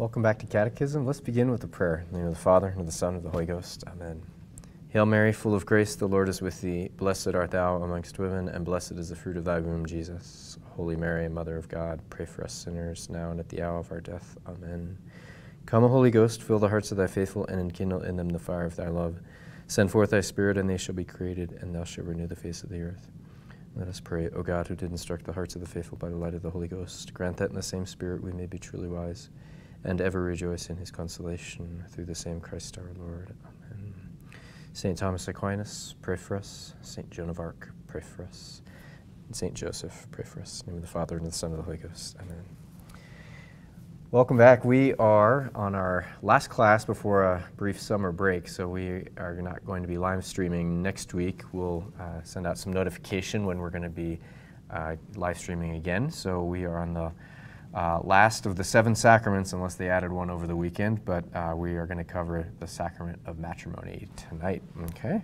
Welcome back to Catechism. Let's begin with a prayer. In the name of the Father, and of the Son, and of the Holy Ghost. Amen. Hail Mary, full of grace, the Lord is with thee. Blessed art thou amongst women, and blessed is the fruit of thy womb, Jesus. Holy Mary, Mother of God, pray for us sinners, now and at the hour of our death. Amen. Come, Holy Ghost, fill the hearts of thy faithful, and enkindle in them the fire of thy love. Send forth thy Spirit, and they shall be created, and thou shalt renew the face of the earth. Let us pray, O God, who did instruct the hearts of the faithful by the light of the Holy Ghost, grant that in the same Spirit we may be truly wise, and ever rejoice in his consolation, through the same Christ our Lord. Amen. St. Thomas Aquinas, pray for us. St. Joan of Arc, pray for us. And St. Joseph, pray for us. In the name of the Father, and the Son, and of the Holy Ghost. Amen. Welcome back. We are on our last class before a brief summer break, so we are not going to be live streaming next week. We'll uh, send out some notification when we're going to be uh, live streaming again. So we are on the uh, last of the seven sacraments, unless they added one over the weekend, but uh, we are going to cover the sacrament of matrimony tonight. Okay?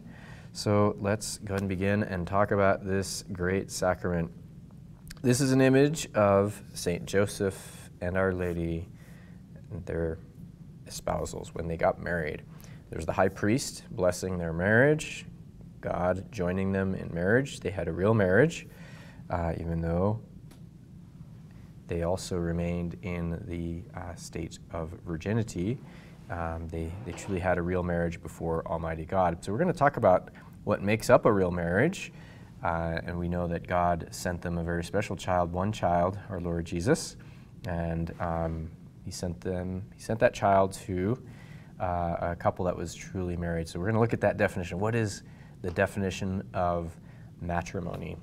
So let's go ahead and begin and talk about this great sacrament. This is an image of St. Joseph and Our Lady, and their espousals, when they got married. There's the high priest blessing their marriage, God joining them in marriage. They had a real marriage, uh, even though they also remained in the uh, state of virginity. Um, they, they truly had a real marriage before Almighty God. So we're going to talk about what makes up a real marriage. Uh, and we know that God sent them a very special child, one child, our Lord Jesus and um, he sent them. He sent that child to uh, a couple that was truly married. So we're going to look at that definition. What is the definition of matrimony?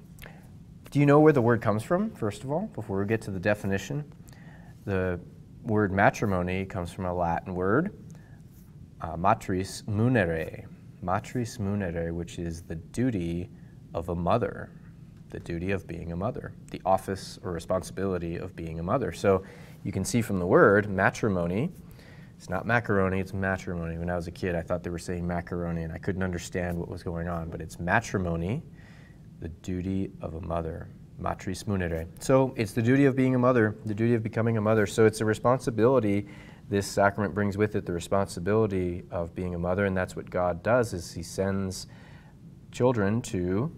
Do you know where the word comes from? First of all, before we get to the definition, the word matrimony comes from a Latin word, uh, matris munere, matris munere, which is the duty of a mother the duty of being a mother, the office or responsibility of being a mother. So you can see from the word matrimony, it's not macaroni, it's matrimony. When I was a kid, I thought they were saying macaroni and I couldn't understand what was going on, but it's matrimony, the duty of a mother. Matris munere. So it's the duty of being a mother, the duty of becoming a mother. So it's a responsibility this sacrament brings with it the responsibility of being a mother, and that's what God does is he sends children to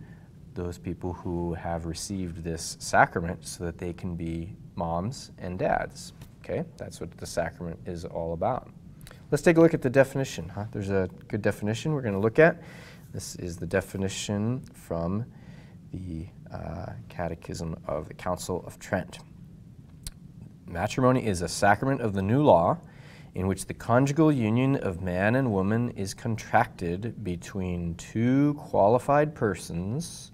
those people who have received this sacrament so that they can be moms and dads. Okay, that's what the sacrament is all about. Let's take a look at the definition. Huh? There's a good definition we're going to look at. This is the definition from the uh, Catechism of the Council of Trent. Matrimony is a sacrament of the new law in which the conjugal union of man and woman is contracted between two qualified persons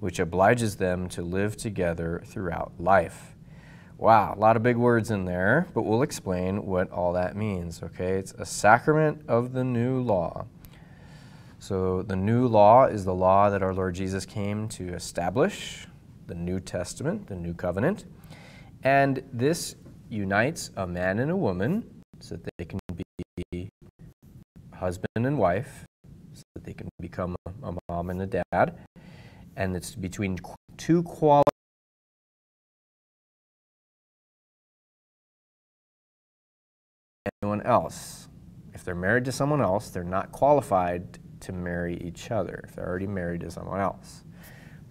which obliges them to live together throughout life. Wow, a lot of big words in there, but we'll explain what all that means, okay? It's a sacrament of the new law. So, the new law is the law that our Lord Jesus came to establish, the New Testament, the New Covenant. And this unites a man and a woman so that they can be husband and wife, so that they can become a mom and a dad and it's between two qualities. Anyone else. If they're married to someone else, they're not qualified to marry each other if they're already married to someone else.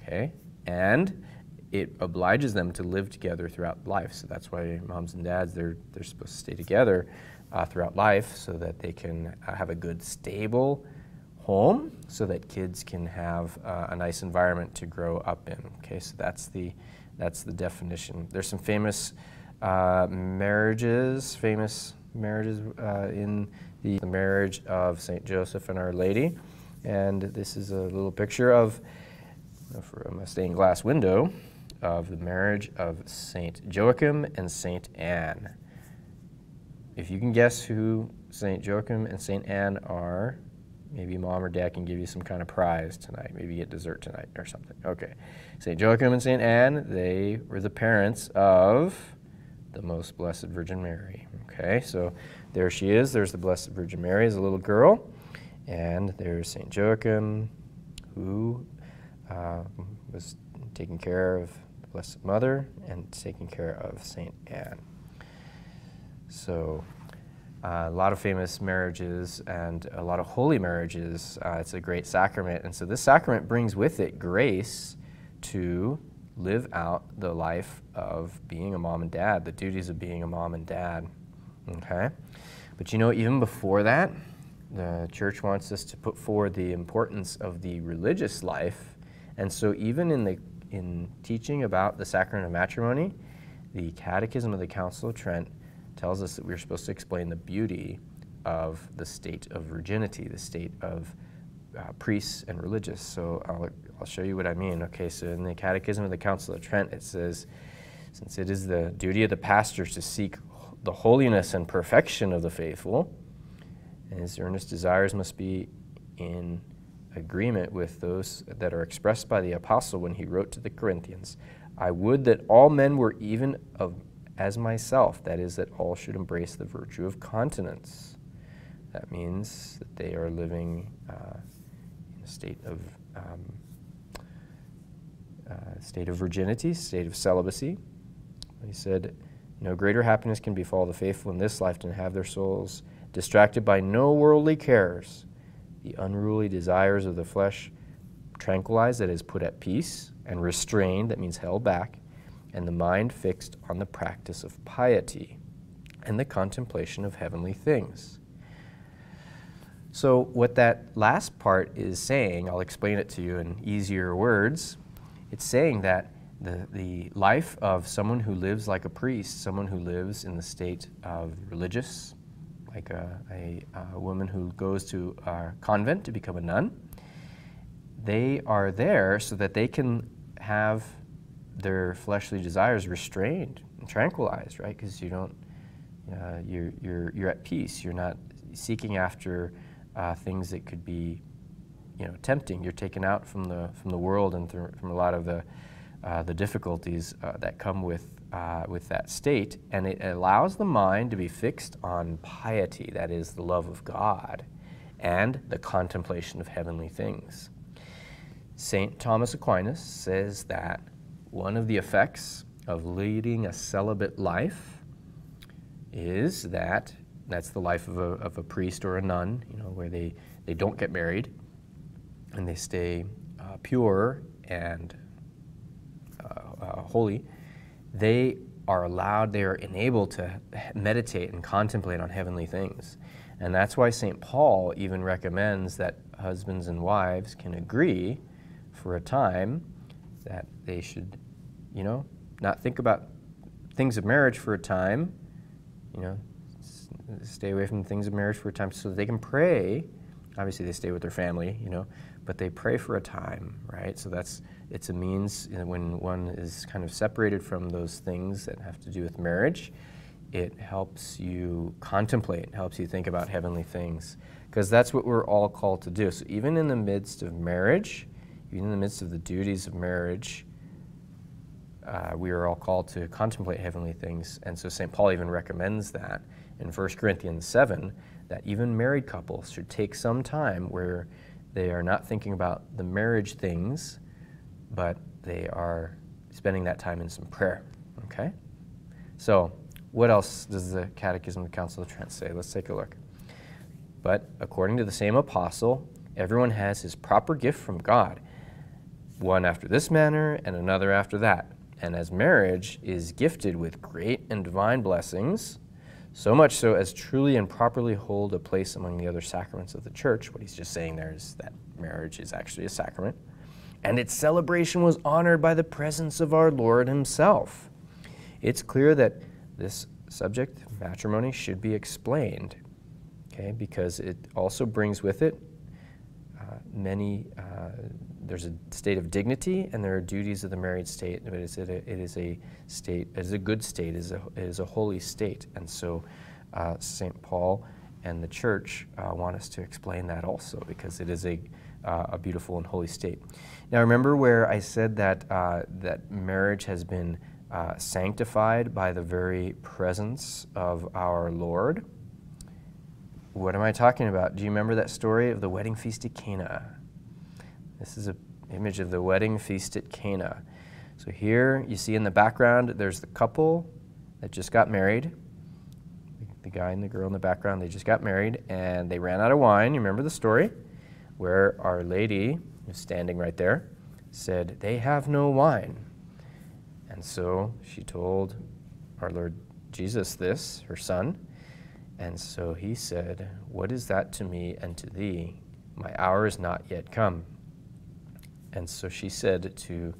Okay? And it obliges them to live together throughout life. So that's why moms and dads, they're, they're supposed to stay together uh, throughout life so that they can uh, have a good, stable, home so that kids can have uh, a nice environment to grow up in. Okay, so that's the, that's the definition. There's some famous uh, marriages, famous marriages uh, in the, marriage of St. Joseph and Our Lady. And this is a little picture of, from a stained glass window, of the marriage of St. Joachim and St. Anne. If you can guess who St. Joachim and St. Anne are, Maybe mom or dad can give you some kind of prize tonight. Maybe get dessert tonight or something. Okay. St. Joachim and St. Anne, they were the parents of the Most Blessed Virgin Mary. Okay, so there she is. There's the Blessed Virgin Mary as a little girl. And there's St. Joachim, who uh, was taking care of the Blessed Mother and taking care of St. Anne. So, uh, a lot of famous marriages and a lot of holy marriages. Uh, it's a great sacrament. And so, this sacrament brings with it grace to live out the life of being a mom and dad, the duties of being a mom and dad. Okay? But you know, even before that, the church wants us to put forward the importance of the religious life. And so, even in, the, in teaching about the sacrament of matrimony, the Catechism of the Council of Trent tells us that we're supposed to explain the beauty of the state of virginity, the state of uh, priests and religious. So I'll, I'll show you what I mean. Okay, so in the Catechism of the Council of Trent, it says, since it is the duty of the pastors to seek the holiness and perfection of the faithful, and his earnest desires must be in agreement with those that are expressed by the apostle when he wrote to the Corinthians, I would that all men were even of as myself, that is, that all should embrace the virtue of continence. That means that they are living uh, in a state of um, uh, state of virginity, state of celibacy. He said, "No greater happiness can befall the faithful in this life than have their souls distracted by no worldly cares, the unruly desires of the flesh tranquilized, that is, put at peace, and restrained, that means held back, and the mind fixed on the practice of piety and the contemplation of heavenly things. So, what that last part is saying, I'll explain it to you in easier words. It's saying that the, the life of someone who lives like a priest, someone who lives in the state of religious, like a, a, a woman who goes to a convent to become a nun, they are there so that they can have their fleshly desires restrained and tranquilized, right? Because you don't, uh, you're, you're, you're at peace. You're not seeking after uh, things that could be, you know, tempting. You're taken out from the, from the world and from a lot of the, uh, the difficulties uh, that come with, uh, with that state. And it allows the mind to be fixed on piety, that is, the love of God, and the contemplation of heavenly things. St. Thomas Aquinas says that one of the effects of leading a celibate life is that that's the life of a, of a priest or a nun, you know, where they, they don't get married and they stay uh, pure and uh, holy. They are allowed, they are enabled to meditate and contemplate on heavenly things. And that's why St. Paul even recommends that husbands and wives can agree for a time that they should, you know, not think about things of marriage for a time, you know, stay away from things of marriage for a time so they can pray. Obviously, they stay with their family, you know, but they pray for a time, right? So that's it's a means when one is kind of separated from those things that have to do with marriage. It helps you contemplate, helps you think about heavenly things, because that's what we're all called to do. So even in the midst of marriage, even in the midst of the duties of marriage, uh, we are all called to contemplate heavenly things. And so St. Paul even recommends that in 1 Corinthians 7 that even married couples should take some time where they are not thinking about the marriage things, but they are spending that time in some prayer. Okay? So, what else does the Catechism of the Council of Trent say? Let's take a look. But according to the same apostle, everyone has his proper gift from God one after this manner and another after that. And as marriage is gifted with great and divine blessings, so much so as truly and properly hold a place among the other sacraments of the church, what he's just saying there is that marriage is actually a sacrament, and its celebration was honored by the presence of our Lord himself. It's clear that this subject, matrimony, should be explained, okay, because it also brings with it uh, many uh, there's a state of dignity and there are duties of the married state, but it's a, it is a state, it is a good state, it is a, it is a holy state. And so uh, St. Paul and the church uh, want us to explain that also because it is a, uh, a beautiful and holy state. Now remember where I said that, uh, that marriage has been uh, sanctified by the very presence of our Lord? What am I talking about? Do you remember that story of the wedding feast at Cana? This is an image of the wedding feast at Cana. So here you see in the background, there's the couple that just got married. the guy and the girl in the background, they just got married and they ran out of wine. You remember the story? Where Our Lady, standing right there, said, They have no wine. And so she told our Lord Jesus this, her son. And so he said, What is that to me and to thee? My hour is not yet come. And so she said to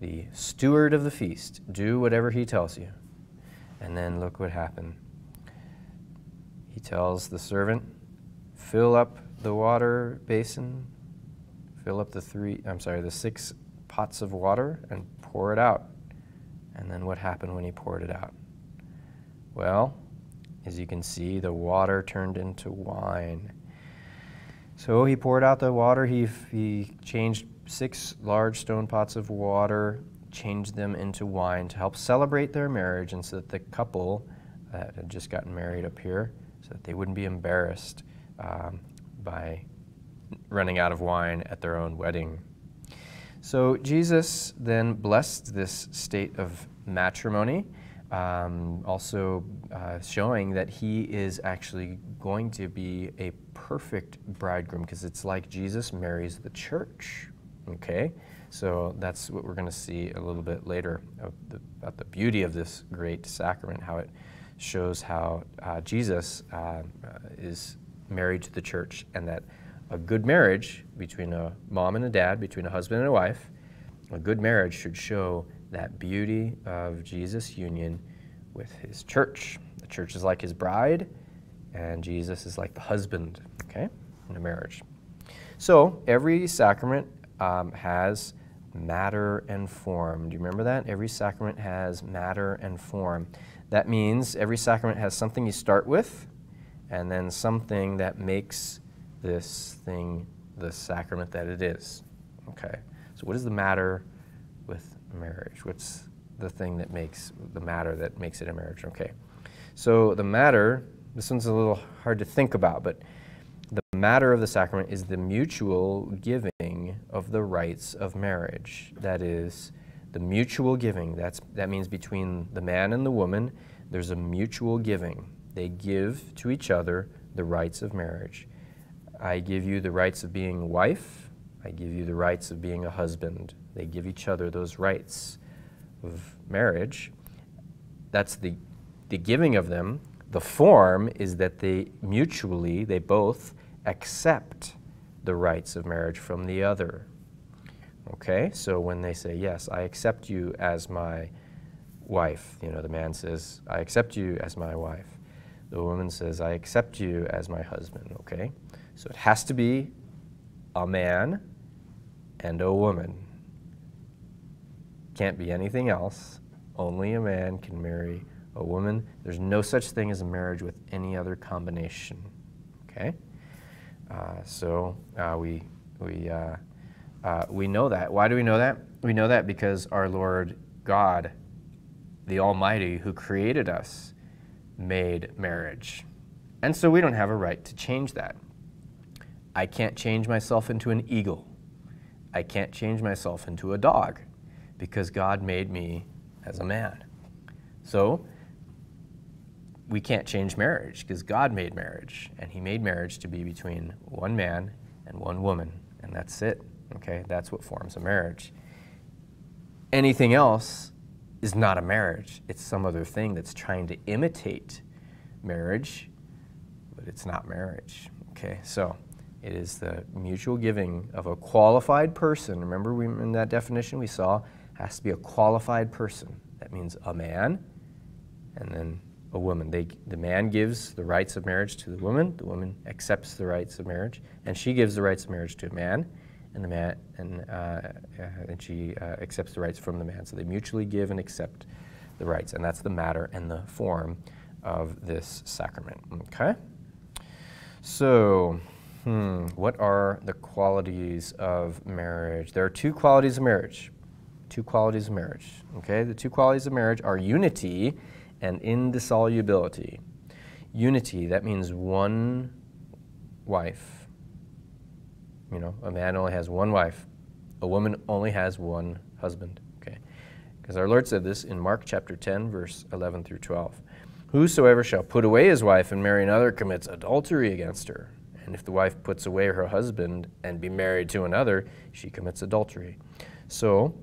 the steward of the feast, Do whatever he tells you. And then look what happened. He tells the servant, Fill up the water basin, fill up the three, I'm sorry, the six pots of water and pour it out. And then what happened when he poured it out? Well, as you can see, the water turned into wine. So he poured out the water. He, he changed six large stone pots of water, changed them into wine to help celebrate their marriage and so that the couple that had just gotten married up here, so that they wouldn't be embarrassed um, by running out of wine at their own wedding. So Jesus then blessed this state of matrimony, um, also uh, showing that he is actually going to be a perfect bridegroom because it's like Jesus marries the church. Okay? So that's what we're going to see a little bit later about the beauty of this great sacrament, how it shows how uh, Jesus uh, uh, is married to the church, and that a good marriage between a mom and a dad, between a husband and a wife, a good marriage should show that beauty of Jesus' union with his church. The church is like his bride, and Jesus is like the husband, okay, in a marriage. So every sacrament um, has matter and form. Do you remember that? Every sacrament has matter and form. That means every sacrament has something you start with and then something that makes this thing the sacrament that it is. Okay. So what is the matter with marriage? What's the thing that makes the matter that makes it a marriage? Okay. So the matter, this one's a little hard to think about, but the matter of the sacrament is the mutual giving of the rights of marriage. That is, the mutual giving. That's, that means between the man and the woman, there's a mutual giving. They give to each other the rights of marriage. I give you the rights of being a wife. I give you the rights of being a husband. They give each other those rights of marriage. That's the, the giving of them. The form is that they mutually, they both accept the rights of marriage from the other. Okay, so when they say, Yes, I accept you as my wife, you know, the man says, I accept you as my wife. The woman says, I accept you as my husband, okay? So it has to be a man and a woman. Can't be anything else. Only a man can marry a woman. There's no such thing as a marriage with any other combination, okay? Uh, so uh, we, we, uh, uh, we know that. Why do we know that? We know that because our Lord God, the Almighty, who created us, made marriage. And so we don't have a right to change that. I can't change myself into an eagle. I can't change myself into a dog because God made me as a man. So we can't change marriage because God made marriage, and He made marriage to be between one man and one woman, and that's it. Okay, that's what forms a marriage. Anything else is not a marriage, it's some other thing that's trying to imitate marriage, but it's not marriage. Okay, so it is the mutual giving of a qualified person. Remember, we, in that definition we saw, has to be a qualified person. That means a man and then a woman. They, the man gives the rights of marriage to the woman, the woman accepts the rights of marriage, and she gives the rights of marriage to a man, and the man and, uh, uh, and she uh, accepts the rights from the man. So they mutually give and accept the rights, and that's the matter and the form of this sacrament. Okay. So, hmm, what are the qualities of marriage? There are two qualities of marriage. Two qualities of marriage. Okay. The two qualities of marriage are unity and indissolubility. Unity, that means one wife. You know, a man only has one wife, a woman only has one husband. Okay? Because our Lord said this in Mark chapter 10, verse 11 through 12. Whosoever shall put away his wife and marry another commits adultery against her. And if the wife puts away her husband and be married to another, she commits adultery. So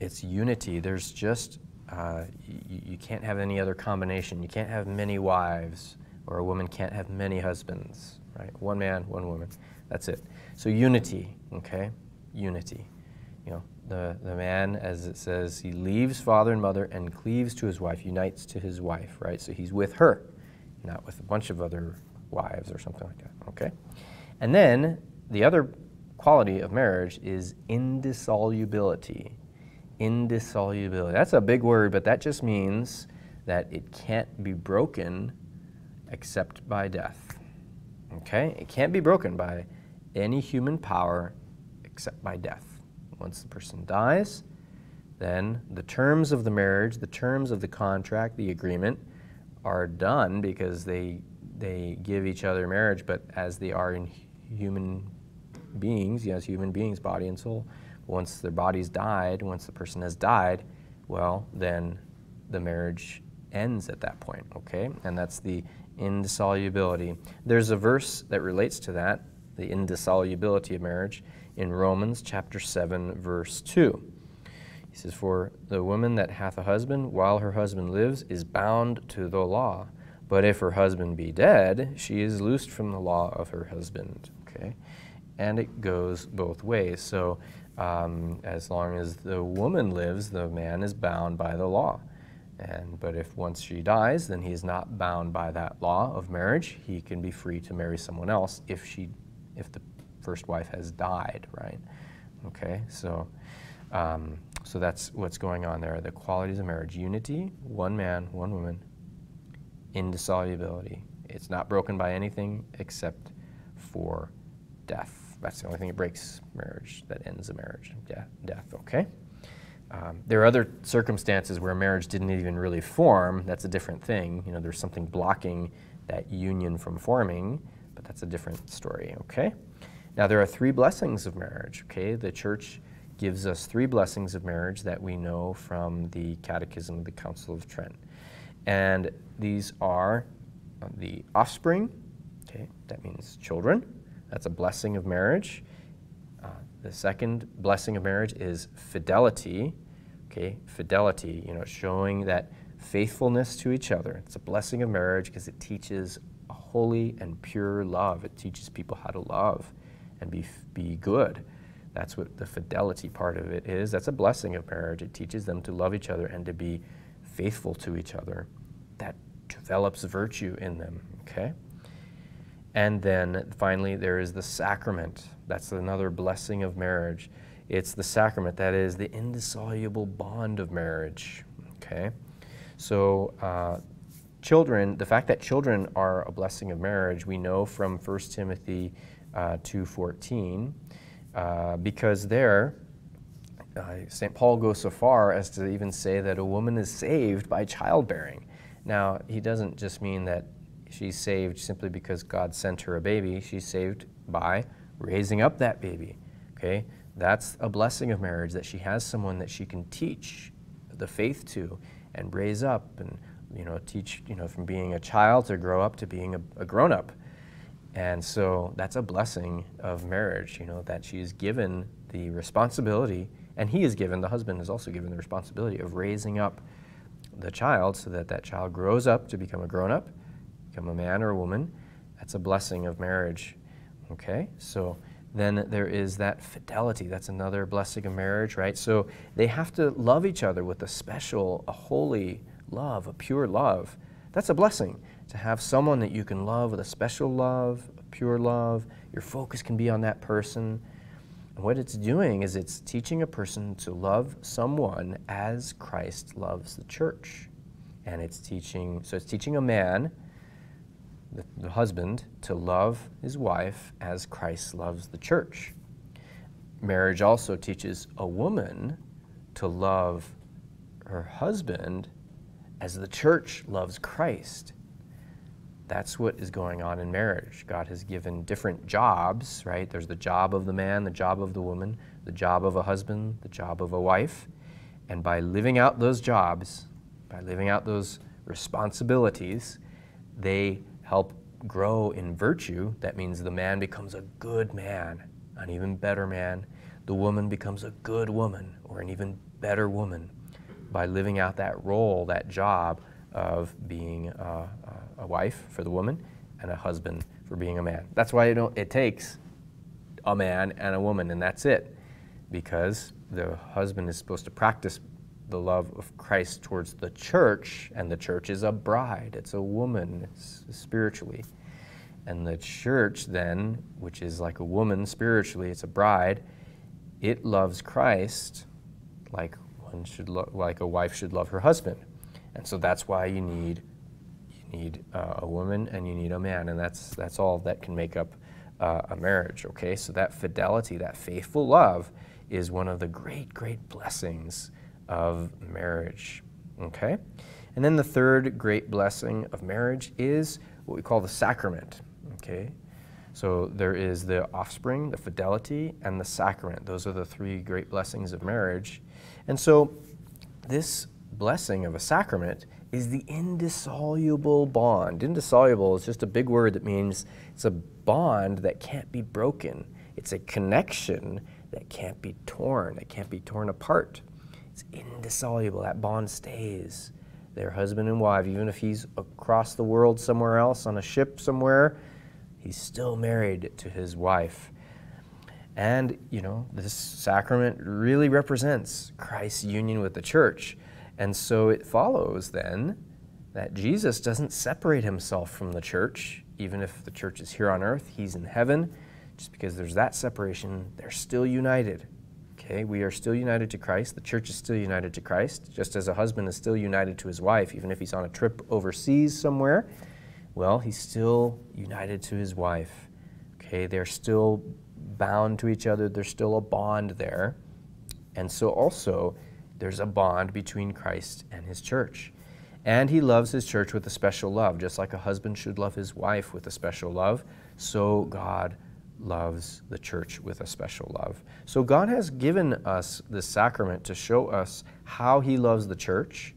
it's unity. There's just, uh, you, you can't have any other combination. You can't have many wives, or a woman can't have many husbands, right? One man, one woman. That's it. So unity, okay? Unity. You know, the, the man, as it says, he leaves father and mother and cleaves to his wife, unites to his wife, right? So he's with her, not with a bunch of other wives or something like that, okay? And then the other quality of marriage is indissolubility. Indissolubility. That's a big word, but that just means that it can't be broken except by death. Okay? It can't be broken by any human power except by death. Once the person dies, then the terms of the marriage, the terms of the contract, the agreement are done because they they give each other marriage, but as they are in human beings, yes, human beings, body and soul, once their body's died, once the person has died, well, then the marriage ends at that point, okay? And that's the indissolubility. There's a verse that relates to that, the indissolubility of marriage in Romans chapter 7, verse 2. He says, For the woman that hath a husband while her husband lives is bound to the law. But if her husband be dead, she is loosed from the law of her husband. Okay? And it goes both ways. So um, as long as the woman lives, the man is bound by the law. And, but if once she dies, then he is not bound by that law of marriage. He can be free to marry someone else if, she, if the first wife has died, right? Okay, so, um, so that's what's going on there. The qualities of marriage unity, one man, one woman, indissolubility. It's not broken by anything except for death. That's the only thing that breaks marriage, that ends a marriage, death, death okay? Um, there are other circumstances where marriage didn't even really form. That's a different thing. You know, there's something blocking that union from forming, but that's a different story, okay? Now, there are three blessings of marriage, okay? The church gives us three blessings of marriage that we know from the Catechism of the Council of Trent. And these are uh, the offspring, okay? That means children. That's a blessing of marriage. Uh, the second blessing of marriage is fidelity, okay? Fidelity, you know, showing that faithfulness to each other. It's a blessing of marriage because it teaches a holy and pure love. It teaches people how to love and be, be good. That's what the fidelity part of it is. That's a blessing of marriage. It teaches them to love each other and to be faithful to each other. That develops virtue in them, okay? And then finally, there is the sacrament. That's another blessing of marriage. It's the sacrament, that is the indissoluble bond of marriage, okay? So, uh, children, the fact that children are a blessing of marriage, we know from 1 Timothy uh, 2.14, uh, because there, uh, St. Paul goes so far as to even say that a woman is saved by childbearing. Now, he doesn't just mean that she's saved simply because God sent her a baby. She's saved by raising up that baby. Okay? That's a blessing of marriage that she has someone that she can teach the faith to and raise up and you know teach you know from being a child to grow up to being a, a grown up. And so that's a blessing of marriage, you know, that she is given the responsibility, and he is given, the husband is also given the responsibility of raising up the child so that that child grows up to become a grown up, become a man or a woman. That's a blessing of marriage. Okay? So then there is that fidelity. That's another blessing of marriage, right? So they have to love each other with a special, a holy love, a pure love. That's a blessing to have someone that you can love with a special love, a pure love. Your focus can be on that person. What it's doing is it's teaching a person to love someone as Christ loves the church. And it's teaching, so it's teaching a man, the, the husband, to love his wife as Christ loves the church. Marriage also teaches a woman to love her husband as the church loves Christ. That's what is going on in marriage. God has given different jobs, right? There's the job of the man, the job of the woman, the job of a husband, the job of a wife. And by living out those jobs, by living out those responsibilities, they help grow in virtue. That means the man becomes a good man, an even better man. The woman becomes a good woman or an even better woman by living out that role, that job of being a, a wife for the woman and a husband for being a man. That's why it, it takes a man and a woman, and that's it, because the husband is supposed to practice the love of Christ towards the church, and the church is a bride. It's a woman spiritually. And the church, then, which is like a woman spiritually, it's a bride, it loves Christ like one should lo- like a wife should love her husband. And so that's why you need you need uh, a woman and you need a man, and that's that's all that can make up uh, a marriage. Okay, so that fidelity, that faithful love, is one of the great great blessings of marriage. Okay, and then the third great blessing of marriage is what we call the sacrament. Okay, so there is the offspring, the fidelity, and the sacrament. Those are the three great blessings of marriage. And so this blessing of a sacrament is the indissoluble bond. Indissoluble is just a big word that means it's a bond that can't be broken. It's a connection that can't be torn, that can't be torn apart. It's indissoluble. That bond stays. They're husband and wife, even if he's across the world somewhere else on a ship somewhere, he's still married to his wife. And, you know, this sacrament really represents Christ's union with the church. And so it follows then that Jesus doesn't separate himself from the church, even if the church is here on earth, he's in heaven. Just because there's that separation, they're still united. Okay, we are still united to Christ. The church is still united to Christ, just as a husband is still united to his wife, even if he's on a trip overseas somewhere. Well, he's still united to his wife. Okay, they're still bound to each other, there's still a bond there. And so also, there's a bond between Christ and his church. And he loves his church with a special love, just like a husband should love his wife with a special love. So God loves the church with a special love. So God has given us this sacrament to show us how he loves the church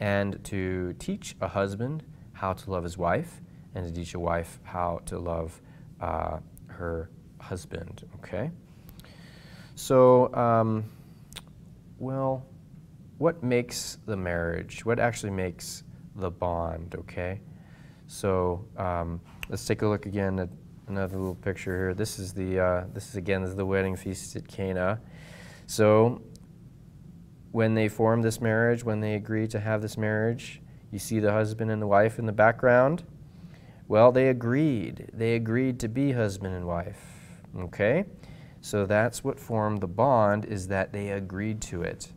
and to teach a husband how to love his wife and to teach a wife how to love uh, her husband, okay? So, um, well, what makes the marriage? What actually makes the bond, okay? So um, let's take a look again at another little picture here. This is the, uh, this is again, this is the wedding feast at Cana. So when they formed this marriage, when they agreed to have this marriage, you see the husband and the wife in the background. Well, they agreed. They agreed to be husband and wife. Okay? So that's what formed the bond is that they agreed to it.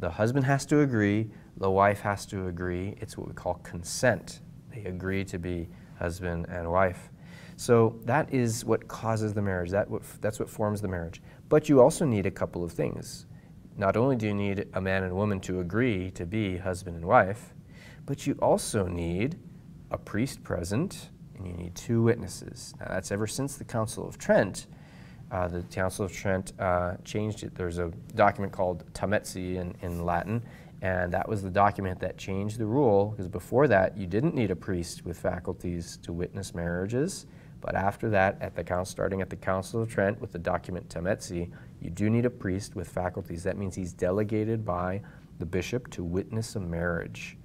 The husband has to agree, the wife has to agree. It's what we call consent. They agree to be husband and wife. So that is what causes the marriage. That what, that's what forms the marriage. But you also need a couple of things. Not only do you need a man and woman to agree to be husband and wife, but you also need a priest present and you need two witnesses. Now that's ever since the Council of Trent uh, the Council of Trent uh, changed it. There's a document called Tametsi in, in Latin, and that was the document that changed the rule, because before that, you didn't need a priest with faculties to witness marriages. But after that, at the council, starting at the Council of Trent with the document Tametsi, you do need a priest with faculties. That means he's delegated by the bishop to witness a marriage.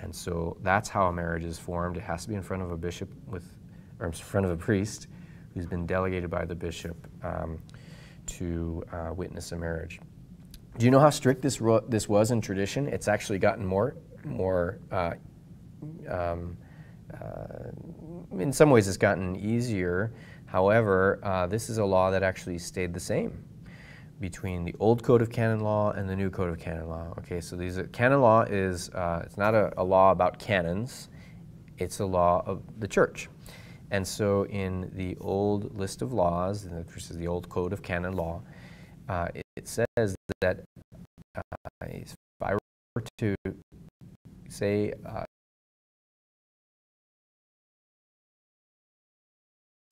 And so that's how a marriage is formed. It has to be in front of a bishop with, or in front of a priest who's been delegated by the bishop um, to uh, witness a marriage. Do you know how strict this, this was in tradition? It's actually gotten more, more uh, um, uh, in some ways it's gotten easier. However, uh, this is a law that actually stayed the same between the old code of canon law and the new code of canon law. Okay, so these are, canon law is uh, it's not a, a, law about canons; it's a law of the church. And so in the old list of laws, which is the old code of canon law, uh, it, it, says that uh, if I were to say uh,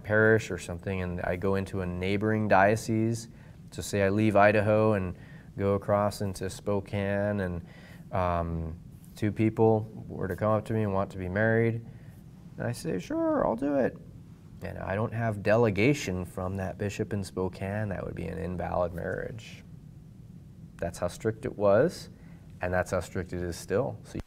parish or something and I go into a neighboring diocese, so say I leave Idaho and go across into Spokane and um, two people were to come up to me and want to be married, and I say, sure, I'll do it. And I don't have delegation from that bishop in Spokane, that would be an invalid marriage. That's how strict it was, and that's how strict it is still. So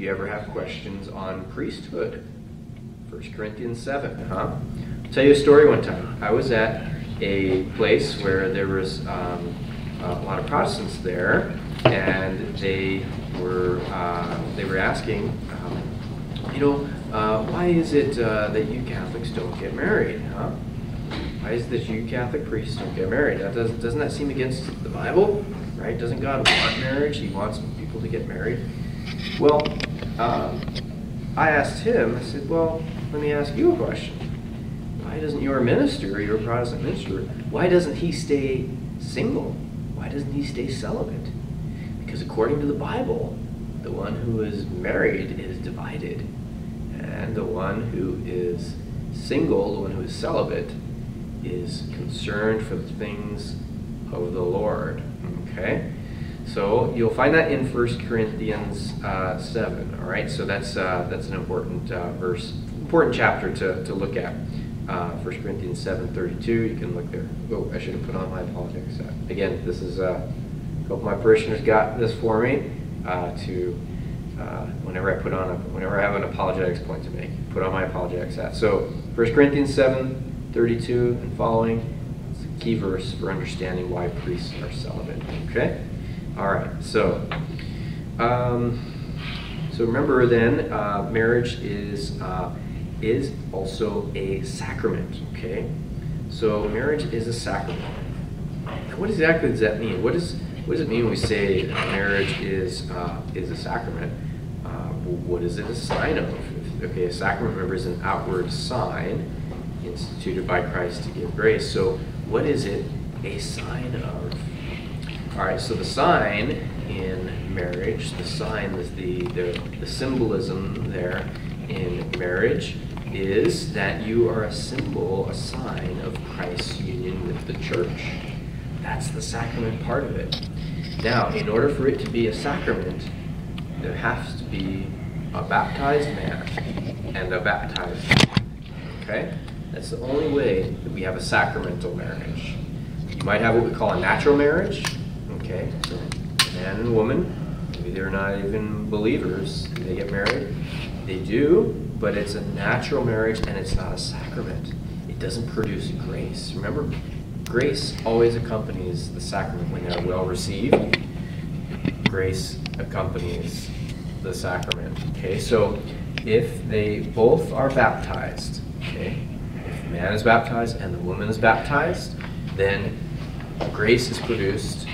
you ever have questions on priesthood. 1 Corinthians 7, huh? I'll tell you a story one time. I was at a place where there was um, a lot of Protestants there, and they were uh, they were asking, um, you know, uh, why is it uh, that you Catholics don't get married, huh? Why is it that you Catholic priests don't get married? That does, doesn't that seem against the Bible, right? Doesn't God want marriage? He wants people to get married. Well, um, I asked him, I said, well, let me ask you a question. Why doesn't your minister, your Protestant minister, why doesn't he stay single? Why doesn't he stay celibate? Because according to the Bible, the one who is married is divided, and the one who is single, the one who is celibate, is concerned for the things of the Lord. Okay? So you'll find that in 1 Corinthians uh, 7. All right, so that's uh, that's an important uh, verse, important chapter to, to look at. Uh, 1 Corinthians 7:32. You can look there. Oh, I should have put on my apologetics. Again, this is uh, of my parishioners got this for me uh, to whenever I put on a, whenever I have an apologetics point to make, put on my apologetics hat. So 1 Corinthians 7:32 and following is a key verse for understanding why priests are celibate. Okay? All right, so. Um, so remember then, uh, marriage is, uh, is also a sacrament, okay? So marriage is a sacrament. What exactly does that mean? What, is, what does it mean when we say marriage is, uh, is a sacrament? Uh, what is it a sign of? Okay, a sacrament, remember, is an outward sign instituted by Christ to give grace. So what is it a sign of? All right, so the sign in marriage, the sign, the, the, the symbolism there in marriage is that you are a symbol, a sign of Christ's union with the church. That's the sacrament part of it. Now, in order for it to be a sacrament, there has to be a baptized man and a baptized woman. Okay? That's the only way that we have a sacramental marriage. You might have what we call a natural marriage. Okay? So, a man and a woman, maybe they're not even believers, they get married. They do, but it's a natural marriage and it's not a sacrament. It doesn't produce grace. Remember, grace always accompanies the sacrament when they're well received. Grace accompanies the sacrament. Okay, so if they both are baptized, okay, if the man is baptized and the woman is baptized, then grace is produced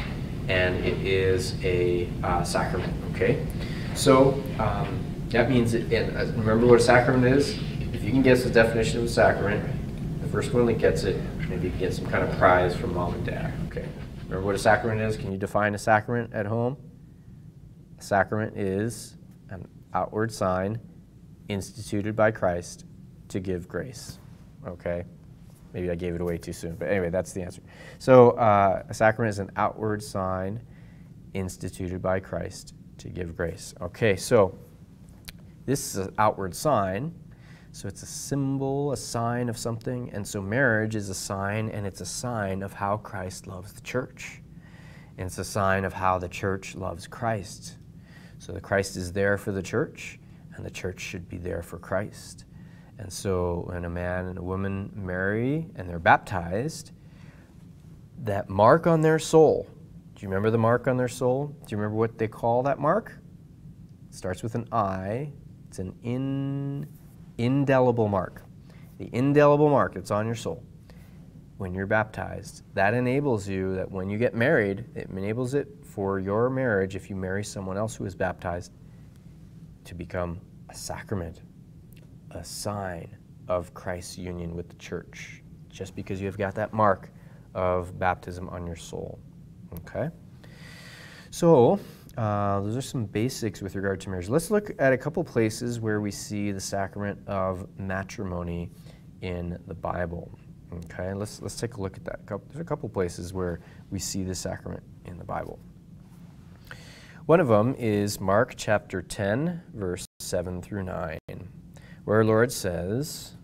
and it is a uh, sacrament. Okay, so um, that means, it, and uh, remember what a sacrament is? If you can guess the definition of a sacrament, the first one that gets it, maybe you get some kind of prize from mom and dad. Okay, remember what a sacrament is? Can you define a sacrament at home? A sacrament is an outward sign instituted by Christ to give grace. Okay? Maybe I gave it away too soon, but anyway, that's the answer. So, uh, a sacrament is an outward sign instituted by Christ to give grace. Okay, so this is an outward sign. So it's a symbol, a sign of something. And so marriage is a sign, and it's a sign of how Christ loves the church. And it's a sign of how the church loves Christ. So the Christ is there for the church, and the church should be there for Christ. And so when a man and a woman marry and they're baptized, that mark on their soul, do you remember the mark on their soul? Do you remember what they call that mark? It starts with an I. It's an in, indelible mark. The indelible mark that's on your soul when you're baptized. That enables you that when you get married, it enables it for your marriage, if you marry someone else who is baptized, to become a sacrament a sign of Christ's union with the church, just because you have got that mark of baptism on your soul. Okay? So, uh, those are some basics with regard to marriage. Let's look at a couple places where we see the sacrament of matrimony in the Bible. Okay, let's, let's take a look at that. There's a couple places where we see the sacrament in the Bible. One of them is Mark chapter 10, verse 7 through 9 where our Lord says,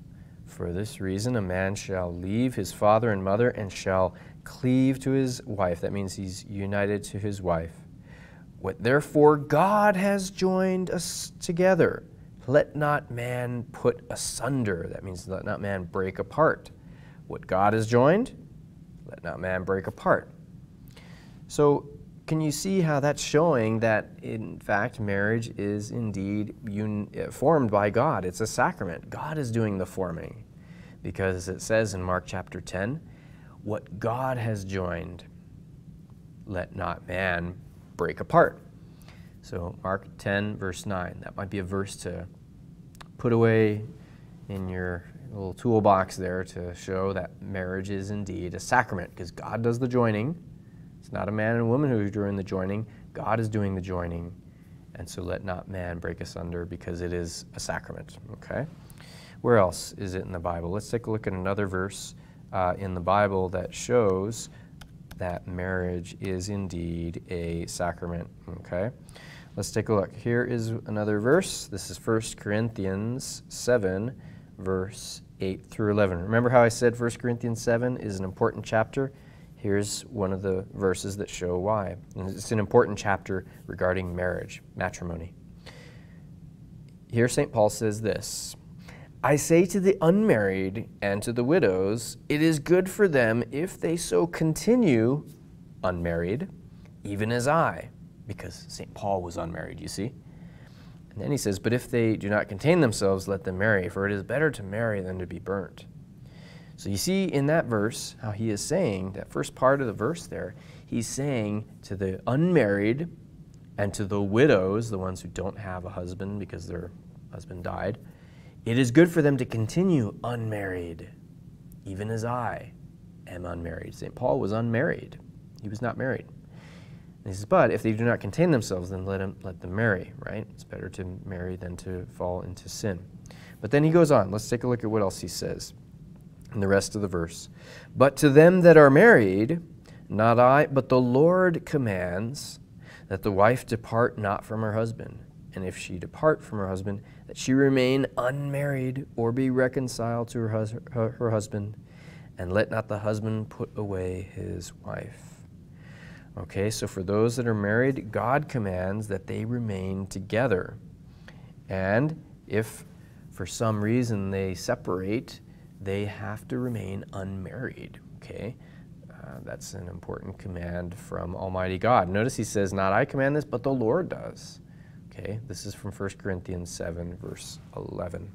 For this reason a man shall leave his father and mother and shall cleave to his wife. That means he's united to his wife. What therefore God has joined us together, let not man put asunder. That means let not man break apart. What God has joined, let not man break apart. So can you see how that's showing that, in fact, marriage is indeed uh, formed by God? It's a sacrament. God is doing the forming. Because it says in Mark chapter 10, what God has joined, let not man break apart. So, Mark 10, verse 9, that might be a verse to put away in your little toolbox there to show that marriage is indeed a sacrament because God does the joining not a man and woman who are doing the joining. God is doing the joining. And so let not man break asunder because it is a sacrament. Okay? Where else is it in the Bible? Let's take a look at another verse uh, in the Bible that shows that marriage is indeed a sacrament. Okay? Let's take a look. Here is another verse. This is 1 Corinthians 7, verse 8 through 11. Remember how I said 1 Corinthians 7 is an important chapter? Here's one of the verses that show why. And it's an important chapter regarding marriage, matrimony. Here, St. Paul says this I say to the unmarried and to the widows, it is good for them if they so continue unmarried, even as I, because St. Paul was unmarried, you see. And then he says, But if they do not contain themselves, let them marry, for it is better to marry than to be burnt. So you see in that verse how he is saying, that first part of the verse there, he's saying to the unmarried and to the widows, the ones who don't have a husband because their husband died, it is good for them to continue unmarried, even as I am unmarried. St. Paul was unmarried, he was not married. And he says, But if they do not contain themselves, then let, them, let them marry, right? It's better to marry than to fall into sin. But then he goes on. Let's take a look at what else he says in the rest of the verse. But to them that are married, not I, but the Lord commands that the wife depart not from her husband. And if she depart from her husband, that she remain unmarried or be reconciled to her, hus- her, her husband, and let not the husband put away his wife. Okay, so for those that are married, God commands that they remain together. And if for some reason they separate, they have to remain unmarried. Okay, uh, that's an important command from Almighty God. Notice he says, Not I command this, but the Lord does. Okay, this is from 1 Corinthians 7, verse 11.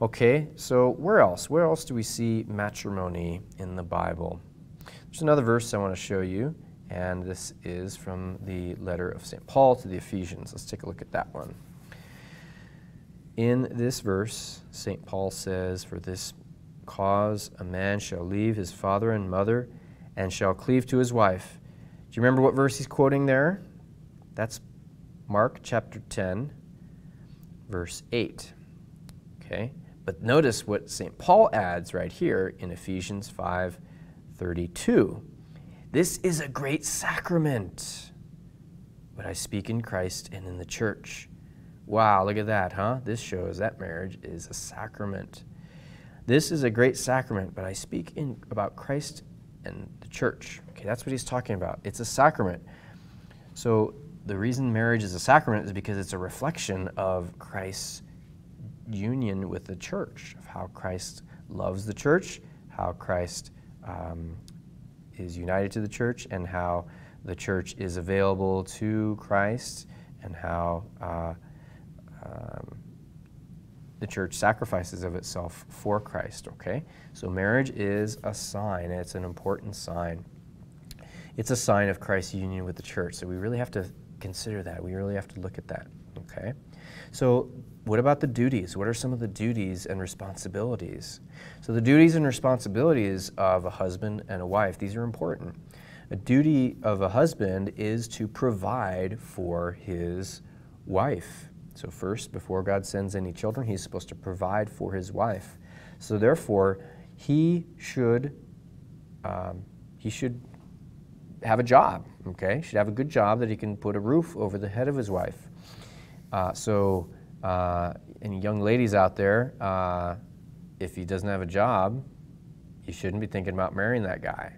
Okay, so where else? Where else do we see matrimony in the Bible? There's another verse I want to show you and this is from the letter of St. Paul to the Ephesians. Let's take a look at that one. In this verse, St. Paul says, For this cause a man shall leave his father and mother and shall cleave to his wife. Do you remember what verse he's quoting there? That's Mark chapter 10, verse 8. Okay? But notice what St. Paul adds right here in Ephesians 5 32. This is a great sacrament. But I speak in Christ and in the church. Wow, look at that, huh? This shows that marriage is a sacrament. This is a great sacrament, but I speak in about Christ and the church. Okay, that's what he's talking about. It's a sacrament. So the reason marriage is a sacrament is because it's a reflection of Christ's union with the church, of how Christ loves the church, how Christ um, is united to the church and how the church is available to Christ and how uh, um, the church sacrifices of itself for Christ, okay? So marriage is a sign, it's an important sign. It's a sign of Christ's union with the church. So we really have to consider that. We really have to look at that, okay? So what about the duties? What are some of the duties and responsibilities? So, the duties and responsibilities of a husband and a wife, these are important. A duty of a husband is to provide for his wife. So, first, before God sends any children, he's supposed to provide for his wife. So, therefore, he should um, he should have a job. Okay, should have a good job that he can put a roof over the head of his wife. Uh, so uh, any young ladies out there, uh, if he doesn't have a job, you shouldn't be thinking about marrying that guy.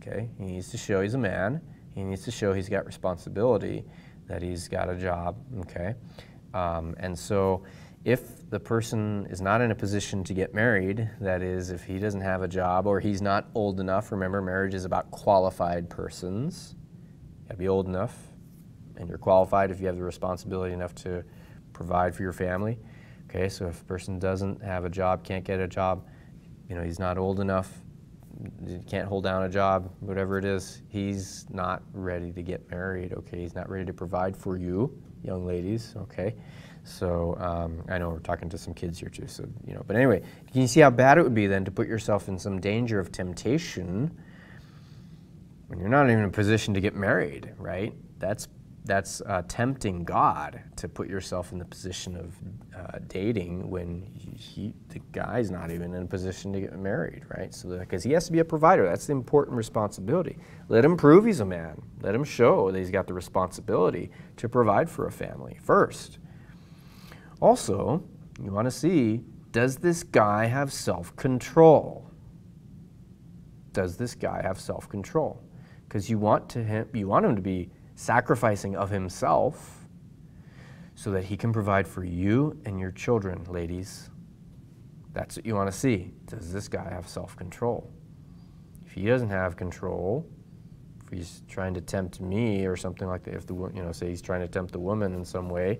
Okay, he needs to show he's a man. He needs to show he's got responsibility, that he's got a job. Okay, um, and so if the person is not in a position to get married, that is, if he doesn't have a job or he's not old enough, remember, marriage is about qualified persons. You gotta be old enough, and you're qualified if you have the responsibility enough to provide for your family. Okay, so if a person doesn't have a job, can't get a job, you know, he's not old enough, can't hold down a job, whatever it is, he's not ready to get married, okay? He's not ready to provide for you, young ladies, okay? So um, I know we're talking to some kids here too, so, you know, but anyway, can you see how bad it would be then to put yourself in some danger of temptation when you're not even in a position to get married, right? That's that's uh, tempting God to put yourself in the position of uh, dating when he, the guy's not even in a position to get married, right? So, because he has to be a provider, that's the important responsibility. Let him prove he's a man. Let him show that he's got the responsibility to provide for a family first. Also, you want to see does this guy have self control? Does this guy have self control? Because you want to him, you want him to be sacrificing of himself so that he can provide for you and your children, ladies. That's what you want to see. Does this guy have self control? If he doesn't have control, if he's trying to tempt me or something like that, if the you know, say he's trying to tempt the woman in some way,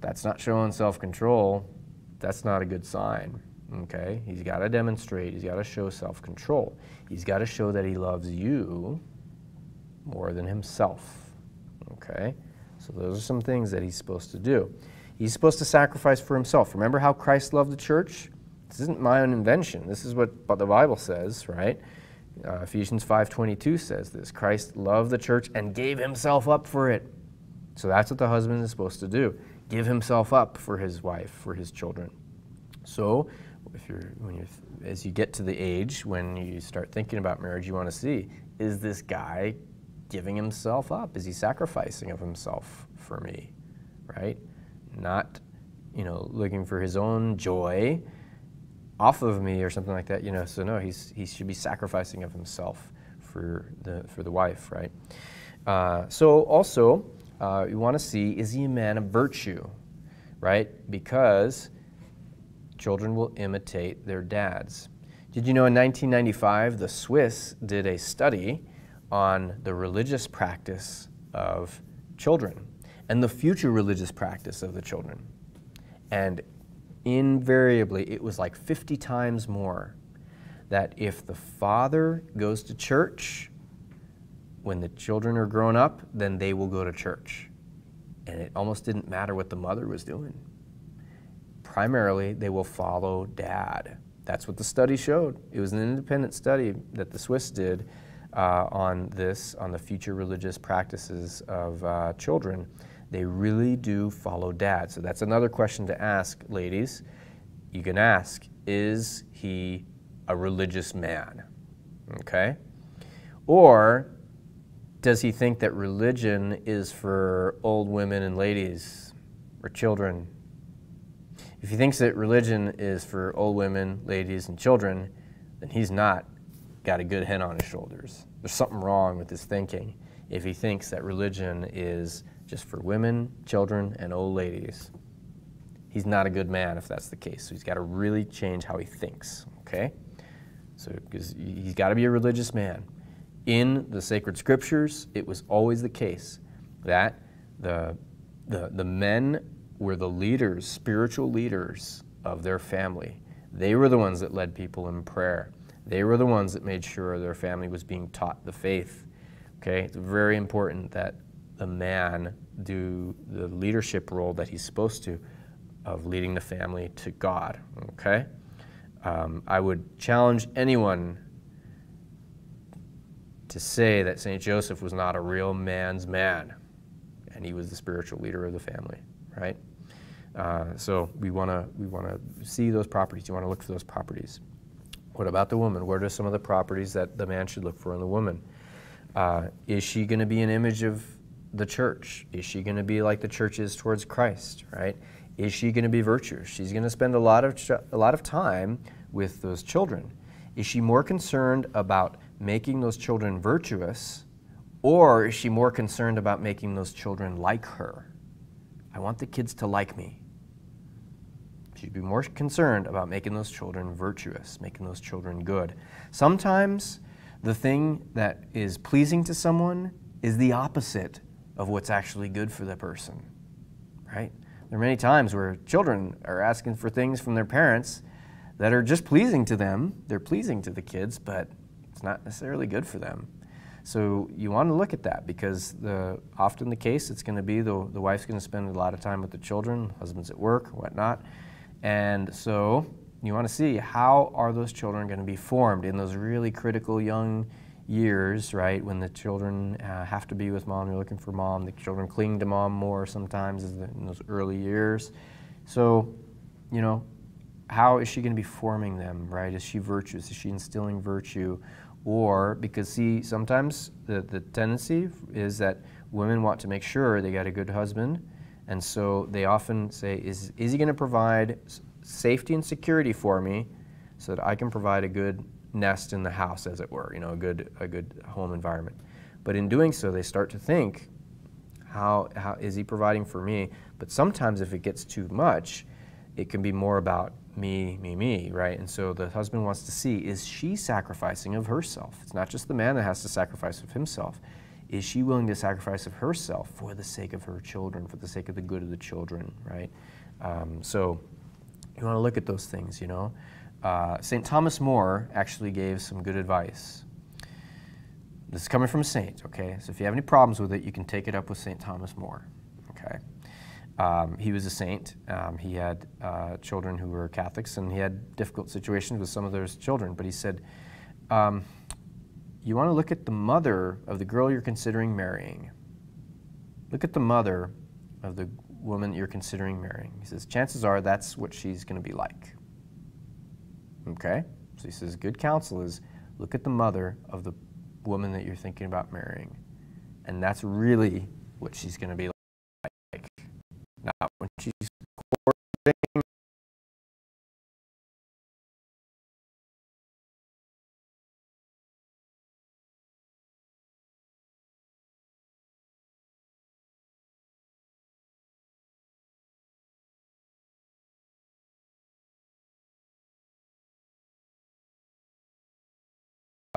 that's not showing self control. That's not a good sign. Okay? He's got to demonstrate, he's got to show self control. He's got to show that he loves you more than himself. Okay? So those are some things that he's supposed to do. He's supposed to sacrifice for himself. Remember how Christ loved the church? This isn't my own invention. This is what, the Bible says, right? Uh, Ephesians 5.22 says this. Christ loved the church and gave himself up for it. So that's what the husband is supposed to do. Give himself up for his wife, for his children. So if you're, when you're, as you get to the age when you start thinking about marriage, you want to see, is this guy giving himself up? Is he sacrificing of himself for me, right? Not, you know, looking for his own joy off of me or something like that, you know. So no, he's he should be sacrificing of himself for the for the wife, right? Uh, so also, uh, you want to see is he a man of virtue, right? Because children will imitate their dads. Did you know in 1995 the Swiss did a study on the religious practice of children and the future religious practice of the children. And invariably, it was like 50 times more that if the father goes to church when the children are grown up, then they will go to church. And it almost didn't matter what the mother was doing. Primarily, they will follow dad. That's what the study showed. It was an independent study that the Swiss did uh, on this, on the future religious practices of uh, children, they really do follow dad. So that's another question to ask, ladies. You can ask, is he a religious man? Okay? Or does he think that religion is for old women and ladies or children? If he thinks that religion is for old women, ladies, and children, then he's not got a good head on his shoulders. There's something wrong with his thinking if he thinks that religion is just for women, children, and old ladies. He's not a good man if that's the case. So he's got to really change how he thinks, okay? So because he's got to be a religious man. In the sacred scriptures, it was always the case that the, the, the men were the leaders, spiritual leaders of their family. They were the ones that led people in prayer. They were the ones that made sure their family was being taught the faith. Okay, it's very important that the man do the leadership role that he's supposed to of leading the family to God. Okay, um, I would challenge anyone to say that St. Joseph was not a real man's man and he was the spiritual leader of the family, right? Uh, so we want to we want to see those properties. You want to look for those properties. What about the woman? What are some of the properties that the man should look for in the woman? Uh, is she going to be an image of the church? Is she going to be like the church is towards Christ, right? Is she going to be virtuous? She's going to spend a lot of a lot of time with those children. Is she more concerned about making those children virtuous, or is she more concerned about making those children like her? I want the kids to like me. She'd be more concerned about making those children virtuous, making those children good. Sometimes the thing that is pleasing to someone is the opposite of what's actually good for the person, right? There are many times where children are asking for things from their parents that are just pleasing to them. They're pleasing to the kids, but it's not necessarily good for them. So you want to look at that because the, often the case it's going to be the, the wife's going to spend a lot of time with the children, husband's at work, whatnot. And so you want to see how are those children going to be formed in those really critical young years, right? When the children uh, have to be with mom, you're looking for mom. The children cling to mom more sometimes in those early years. So, you know, how is she going to be forming them, right? Is she virtuous? Is she instilling virtue? Or, because see, sometimes the, the tendency is that women want to make sure they got a good husband and so they often say, is, is he going to provide safety and security for me so that I can provide a good nest in the house, as it were, you know, a good, a good home environment. But in doing so, they start to think, how, how is he providing for me? But sometimes if it gets too much, it can be more about me, me, me, right? And so the husband wants to see is she sacrificing of herself? It's not just the man that has to sacrifice of himself. Is she willing to sacrifice of herself for the sake of her children, for the sake of the good of the children, right? Um, so you want to look at those things, you know. Uh, St. Thomas More actually gave some good advice. This is coming from a saint, okay? So if you have any problems with it, you can take it up with St. Thomas More, okay? Um, he was a saint. Um, he had uh, children who were Catholics, and he had difficult situations with some of those children. But he said, um, You want to look at the mother of the girl you're considering marrying. Look at the mother of the woman you're considering marrying. He says, Chances are that's what she's going to be like. Okay? So he says, Good counsel is look at the mother of the woman that you're thinking about marrying. And that's really what she's going to be like. Not when she's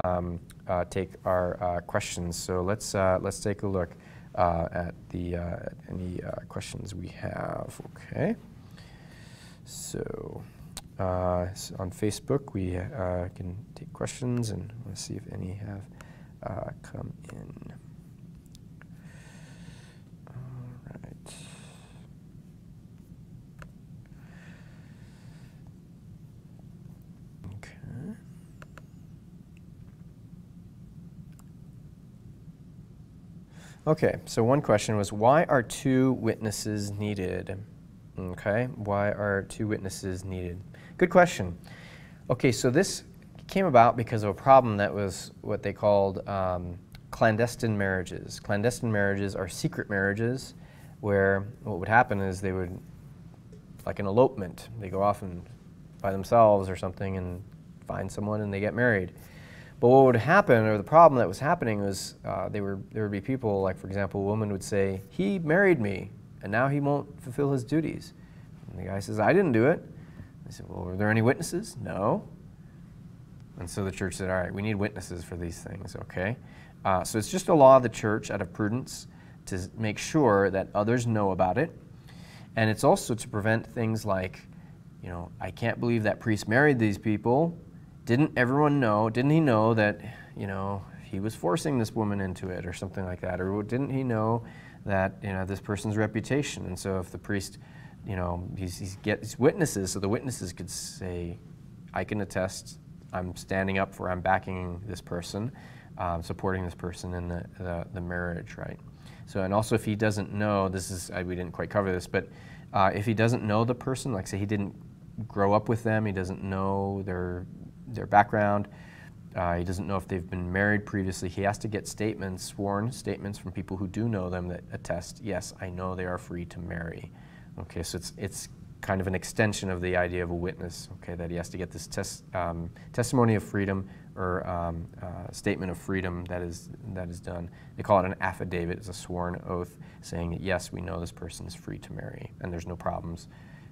Um, uh, take our uh, questions. So let's uh, let's take a look uh, at the uh, any uh, questions we have. Okay. So, so on Facebook we can take questions and see if any have come in. Okay, so one question was why are two witnesses needed? Okay, why are two witnesses needed? Good question. Okay, so this came about because of a problem that was what they called um, clandestine marriages. Clandestine marriages are secret marriages where what would happen is they would, like an elopement, they go off and by themselves or something and find someone and they get married. But what would happen, or the problem that was happening, was uh, they were, there would be people, like for example, a woman would say, He married me, and now he won't fulfill his duties. And the guy says, I didn't do it. They said, Well, were there any witnesses? No. And so the church said, All right, we need witnesses for these things, okay? Uh, so it's just a law of the church out of prudence to make sure that others know about it. And it's also to prevent things like, you know, I can't believe that priest married these people didn't everyone know? Didn't he know that, you know, he was forcing this woman into it or something like that? Or didn't he know that, you know, this person's reputation? And so if the priest, you know, he's, he's gets witnesses, so the witnesses could say, I can attest, I'm standing up for, I'm backing this person, um, supporting this person in the, the, the, marriage, right? So, and also if he doesn't know, this is, I, we didn't quite cover this, but uh, if he doesn't know the person, like say he didn't grow up with them, he doesn't know their their background. Uh, he doesn't know if they've been married previously. He has to get statements, sworn statements from people who do know them that attest, yes, I know they are free to marry. Okay, so it's, it's kind of an extension of the idea of a witness, okay, that he has to get this tes- um, testimony of freedom or um, uh, statement of freedom that is, that is done. They call it an affidavit, it's a sworn oath saying that, yes, we know this person is free to marry and there's no problems.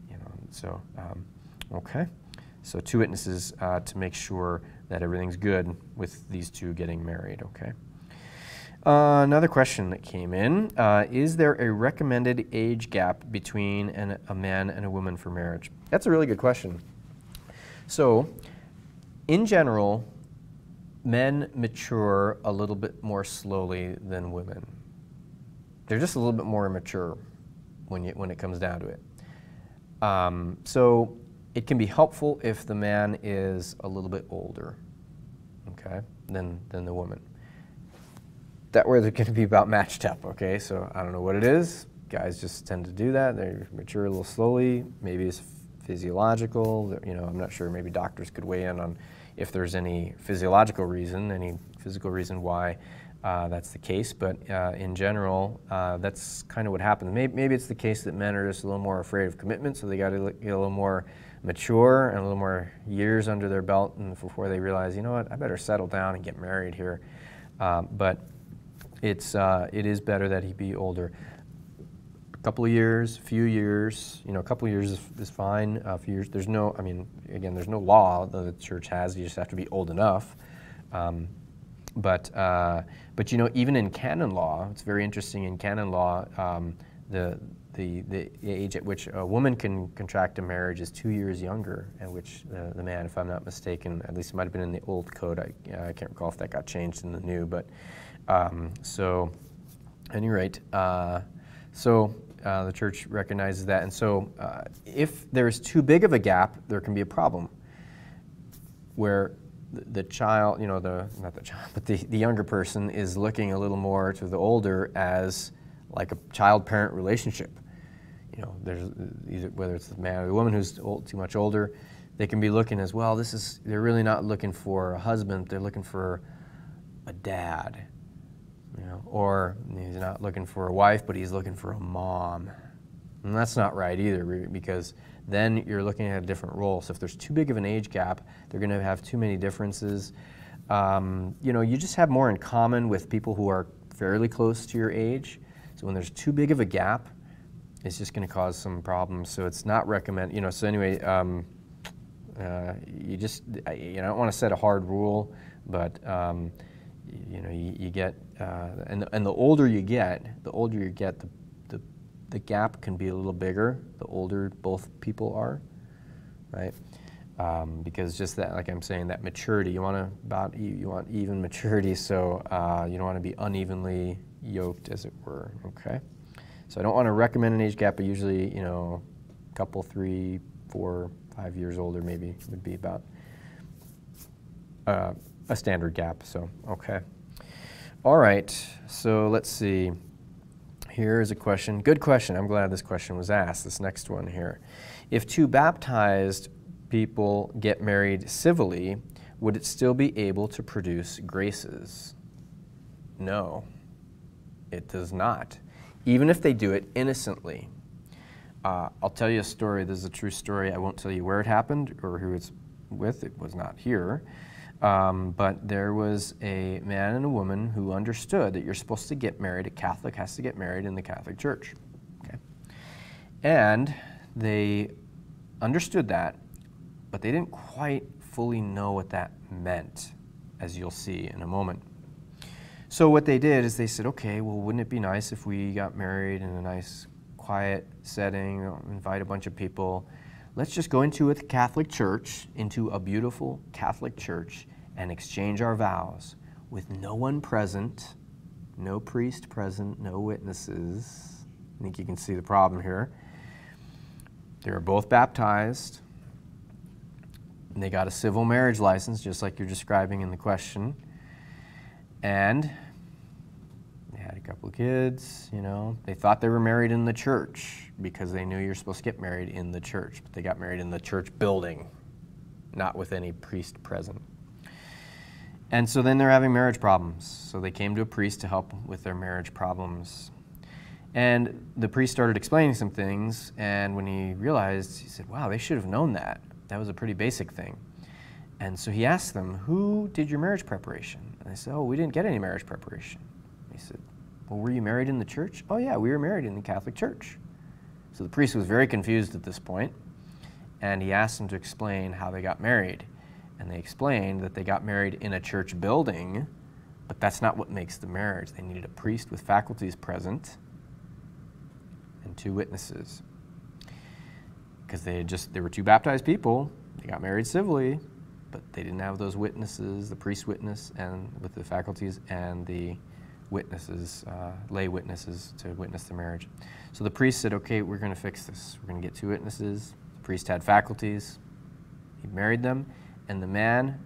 You know, so, um, okay. So two witnesses uh, to make sure that everything's good with these two getting married, okay? Uh, another question that came in uh, Is there a recommended age gap between an, a man and a woman for marriage? That's a really good question. So, in general, men mature a little bit more slowly than women. They're just a little bit more immature when, you, when it comes down to it. Um, so, it can be helpful if the man is a little bit older, okay, than, than the woman. That way they're going to be about matched up, okay? So I don't know what it is. Guys just tend to do that. They mature a little slowly. Maybe it's physiological. You know, I'm not sure. Maybe doctors could weigh in on if there's any physiological reason, any physical reason why uh, that's the case. But uh, in general, uh, that's kind of what happens. Maybe, maybe, it's the case that men are just a little more afraid of commitment, so they got to get a little more mature and a little more years under their belt and before they realize, you know what, I better settle down and get married here. Um, but it's, uh, it is better that he be older. A couple of years, a few years, you know, a couple of years is, is fine. A few years, there's no, I mean, again, there's no law that the church has. You just have to be old enough. Um, but, uh, but you know, even in canon law, it's very interesting. In canon law, um, the, the, the age at which a woman can contract a marriage is two years younger, at which the, the man, if I'm not mistaken, at least it might have been in the old code. I, I can't recall if that got changed in the new, but um, so, at any rate, uh, so uh, the church recognizes that. And so, uh, if there's too big of a gap, there can be a problem where the, child, you know, the not the child, but the, the younger person is looking a little more to the older as like a child-parent relationship. You know, there's either whether it's the man or the woman who's old, too much older, they can be looking as well. This is they're really not looking for a husband; they're looking for a dad you know, or he's not looking for a wife, but he's looking for a mom. And that's not right either, because then you're looking at a different role. So if there's too big of an age gap, they're going to have too many differences. Um, you know, you just have more in common with people who are fairly close to your age. So when there's too big of a gap, it's just going to cause some problems. So it's not recommend. You know. So anyway, um, uh, you just you know, I don't want to set a hard rule, but um, you know, you, you get, uh, and, and the older you get, the older you get, the, the, the gap can be a little bigger, the older both people are, right? Um, because just that, like I'm saying, that maturity, you want about you, you want even maturity, so uh, you don't want to be unevenly yoked, as it were. Okay, so I don't want to recommend an age gap, but usually, you know, a couple, three, four, five years older, maybe would be about uh, a standard gap. So, okay. All right. So let's see. Here is a question. Good question. I'm glad this question was asked. This next one here. If two baptized people get married civilly, would it still be able to produce graces? No, it does not. Even if they do it innocently. Uh, I'll tell you a story. This is a true story. I won't tell you where it happened or who it's with. It was not here. Um, but there was a man and a woman who understood that you're supposed to get married, a Catholic has to get married in the Catholic Church. Okay? And they understood that, but they didn't quite fully know what that meant, as you'll see in a moment. So what they did is they said, okay, well, wouldn't it be nice if we got married in a nice, quiet setting, invite a bunch of people? Let's just go into a Catholic church, into a beautiful Catholic church, and exchange our vows with no one present, no priest present, no witnesses. I think you can see the problem here. They were both baptized. And they got a civil marriage license, just like you're describing in the question. And couple of kids, you know. They thought they were married in the church because they knew you're supposed to get married in the church. But they got married in the church building, not with any priest present. And so then they're having marriage problems. So they came to a priest to help with their marriage problems. And the priest started explaining some things, and when he realized, he said, Wow, they should have known that. That was a pretty basic thing. And so he asked them, Who did your marriage preparation? And they said, Oh, we didn't get any marriage preparation. He said, Well, were you married in the church? Oh, yeah, we were married in the Catholic Church. So the priest was very confused at this point, and he asked them to explain how they got married. And they explained that they got married in a church building, but that's not what makes the marriage. They needed a priest with faculties present and two witnesses. Because they just they were two baptized people. They got married civilly, but they didn't have those witnesses, the priest witness and with the faculties and the witnesses, uh, lay witnesses to witness the marriage. So the priest said, okay, we're going to fix this. We're going to get two witnesses. The priest had faculties. He married them. And the man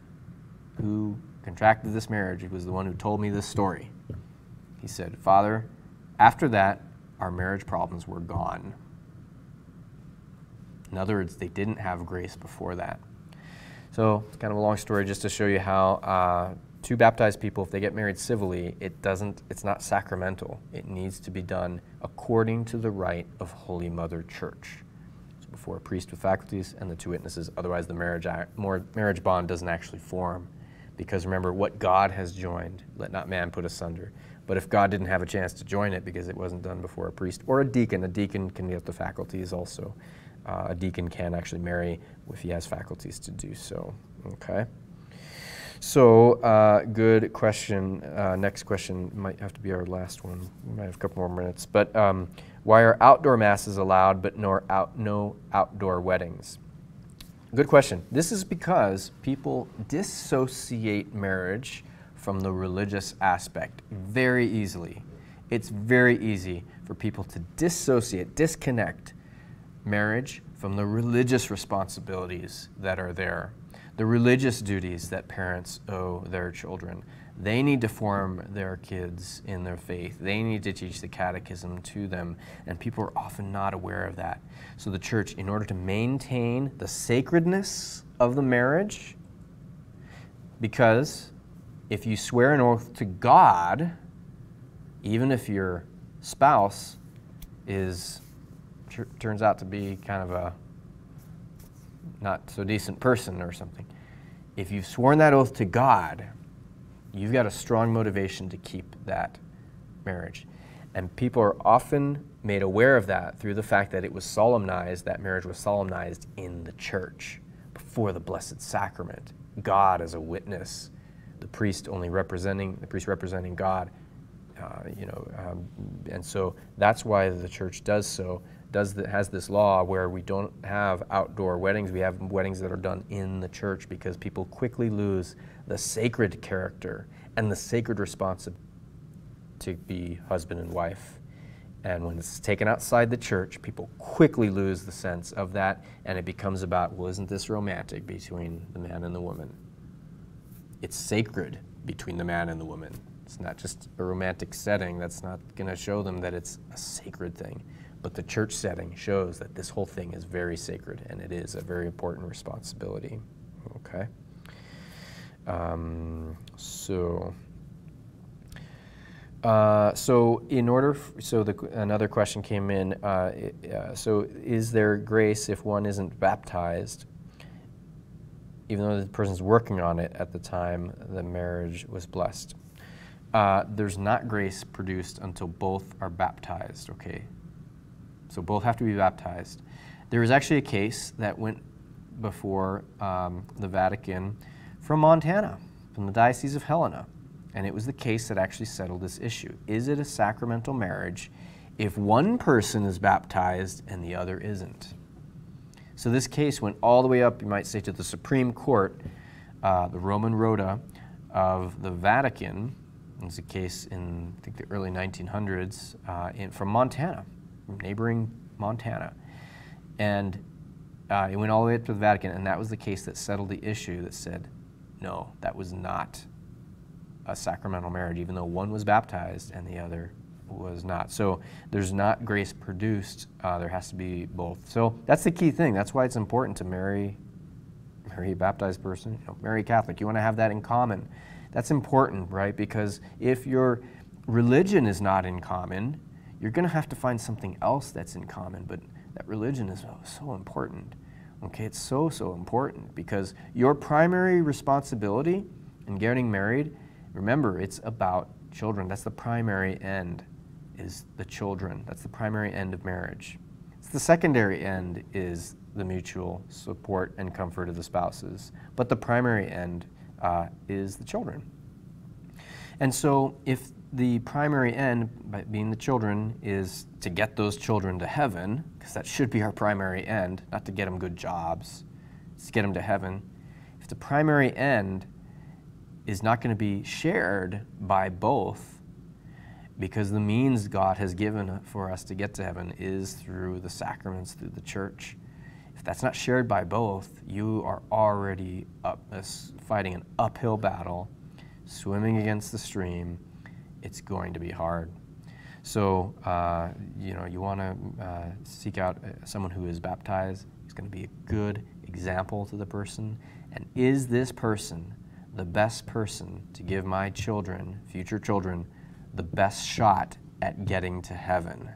who contracted this marriage was the one who told me this story. He said, Father, after that, our marriage problems were gone. In other words, they didn't have grace before that. So it's kind of a long story just to show you how uh, two baptized people, if they get married civilly, it doesn't, it's not sacramental. It needs to be done according to the rite of Holy Mother Church So before a priest with faculties and the two witnesses. Otherwise, the marriage, more, marriage bond doesn't actually form. Because remember, what God has joined, let not man put asunder. But if God didn't have a chance to join it because it wasn't done before a priest or a deacon, a deacon can get the faculties also. Uh, a deacon can actually marry if he has faculties to do so. Okay. So, uh, good question. Uh, next question might have to be our last one. We might have a couple more minutes. But um, why are outdoor masses allowed but no, out, no outdoor weddings? Good question. This is because people dissociate marriage from the religious aspect very easily. It's very easy for people to dissociate, disconnect marriage from the religious responsibilities that are there the religious duties that parents owe their children. They need to form their kids in their faith. They need to teach the catechism to them, and people are often not aware of that. So, the church, in order to maintain the sacredness of the marriage, because if you swear an oath to God, even if your spouse is turns out to be kind of a not so decent person or something. If you've sworn that oath to God, you've got a strong motivation to keep that marriage. And people are often made aware of that through the fact that it was solemnized, that marriage was solemnized in the church before the Blessed Sacrament. God as a witness, the priest only representing, the priest representing God. Uh, you know, um, and so that's why the church does so does the, has this law where we don't have outdoor weddings. We have weddings that are done in the church because people quickly lose the sacred character and the sacred responsibility to be husband and wife. And when it's taken outside the church, people quickly lose the sense of that, and it becomes about, well, isn't this romantic between the man and the woman? It's sacred between the man and the woman. It's not just a romantic setting. That's not going to show them that it's a sacred thing. But the church setting shows that this whole thing is very sacred and it is a very important responsibility. Okay? Um, so. Uh, so in order, so the, another question came in. Uh, uh, so is there grace if one isn't baptized, even though the person's working on it at the time the marriage was blessed? Uh, there's not grace produced until both are baptized. Okay, so both have to be baptized. There was actually a case that went before um, the Vatican from Montana, from the Diocese of Helena. And it was the case that actually settled this issue. Is it a sacramental marriage if one person is baptized and the other isn't? So this case went all the way up, you might say, to the Supreme Court, uh, the Roman Rota of the Vatican. It was a case in, I think, the early 1900s uh, in, from Montana neighboring Montana. And uh, it went all the way up to the Vatican, and that was the case that settled the issue that said, no, that was not a sacramental marriage, even though one was baptized and the other was not. So there's not grace produced, uh, there has to be both. So that's the key thing. That's why it's important to marry, marry a baptized person, you know, marry a Catholic. You want to have that in common. That's important, right? Because if your religion is not in common, you're going to have to find something else that's in common, but that religion is so important. Okay, it's so, so important because your primary responsibility in getting married, remember, it's about children. That's the primary end, is the children. That's the primary end of marriage. It's the secondary end is the mutual support and comfort of the spouses, but the primary end uh, is the children. And so if the primary end, being the children, is to get those children to heaven, because that should be our primary end, not to get them good jobs, it's to get them to heaven. If the primary end is not going to be shared by both, because the means God has given for us to get to heaven is through the sacraments, through the church. If that's not shared by both, you are already up, uh, fighting an uphill battle, swimming against the stream it's going to be hard. So, uh, you know, you want to uh, seek out uh, someone who is baptized. He's going to be a good example to the person. And is this person the best person to give my children, future children, the best shot at getting to heaven?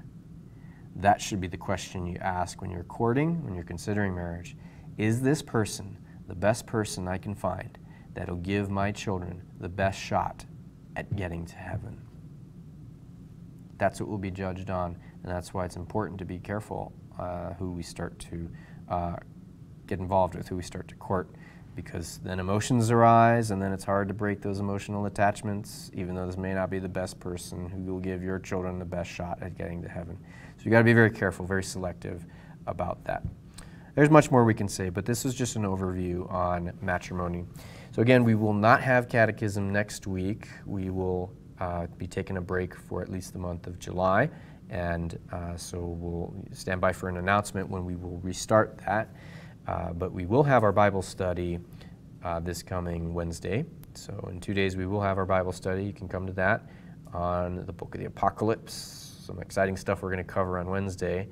That should be the question you ask when you're courting, when you're considering marriage. Is this person the best person I can find that'll give my children the best shot at getting to heaven. That's what we'll be judged on, and that's why it's important to be careful uh, who we start to uh, get involved with, who we start to court, because then emotions arise, and then it's hard to break those emotional attachments, even though this may not be the best person who will give your children the best shot at getting to heaven. So you got to be very careful, very selective about that. There's much more we can say, but this is just an overview on matrimony. So again, we will not have catechism next week. We will uh, be taking a break for at least the month of July, and uh, so we'll stand by for an announcement when we will restart that. Uh, but we will have our Bible study uh, this coming Wednesday. So in two days we will have our Bible study. You can come to that on the book of the Apocalypse. Some exciting stuff we're going to cover on Wednesday.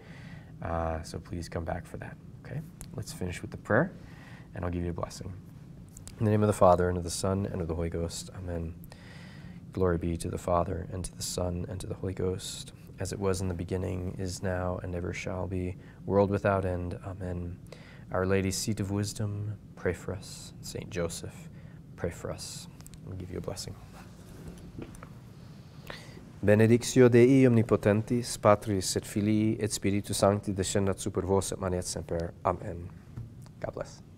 Uh, so please come back for that. Okay, let's finish with the prayer, and I'll give you a blessing. In the name of the Father, and of the Son, and of the Holy Ghost. Amen. Glory be to the Father, and to the Son, and to the Holy Ghost, as it was in the beginning, is now, and ever shall be, world without end. Amen. Our Lady, seat of wisdom, pray for us. Saint Joseph, pray for us. I'll give you a blessing. Benedictio Dei omnipotentis, Patris et Filii et Spiritus Sancti descendat super vos et manet semper. Amen. God bless.